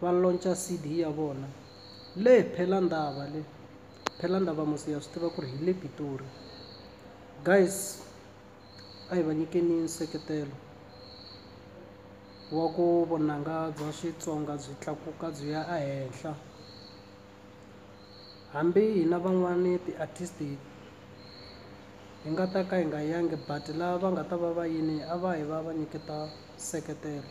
va launcha cd ya vona le phela ndava le phela ndava musi ya swi tiva ku ri hi le pitori guys a hi va nyikeni nseketelo wa ku vunanga bya switsonga byi tlakuka byi ya ehenhla hambi hina van'wani ti-artist hi nga ta ka hi nga yangi but lava va nga ta va va yini a va hi va va nyiketa seketelo